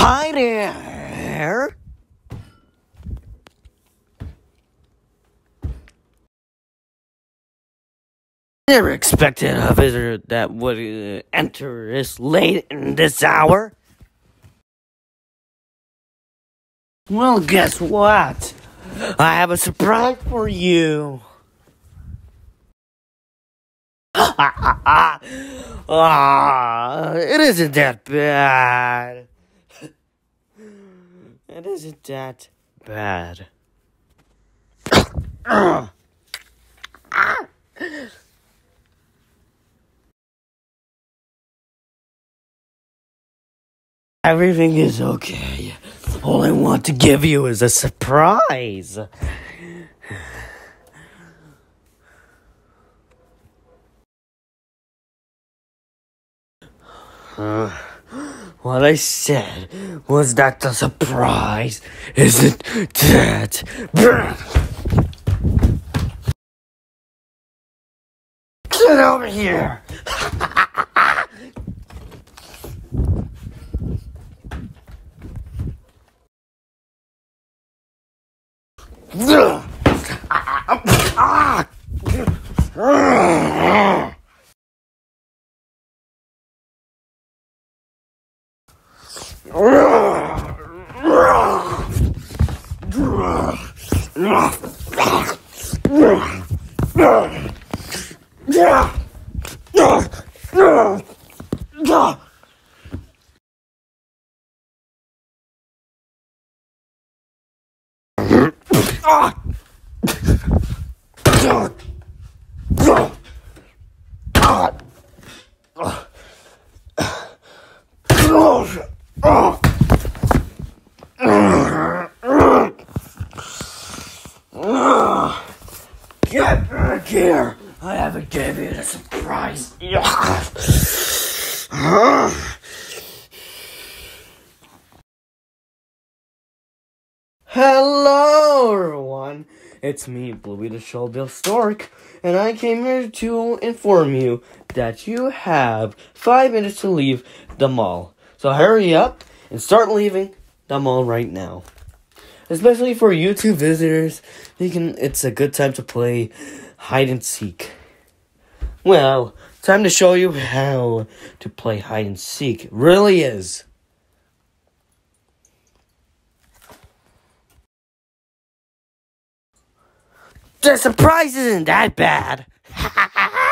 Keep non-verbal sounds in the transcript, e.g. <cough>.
Hi there. Never expected a visitor that would uh, enter this late in this hour. Well, guess what? I have a surprise for you. <laughs> ah, it isn't that bad. It <laughs> isn't that bad. <coughs> Everything is okay. All I want to give you is a surprise. <sighs> Uh, what I said was that the surprise isn't that Get over here! <laughs> Oh, shit. Get back here! I haven't given you a surprise. Hello, everyone. It's me, Bluey the Showbill Stork, and I came here to inform you that you have five minutes to leave the mall. So hurry up and start leaving the mall right now. Especially for YouTube visitors, you can. It's a good time to play hide and seek. Well, time to show you how to play hide and seek. It really is. The surprise isn't that bad. <laughs>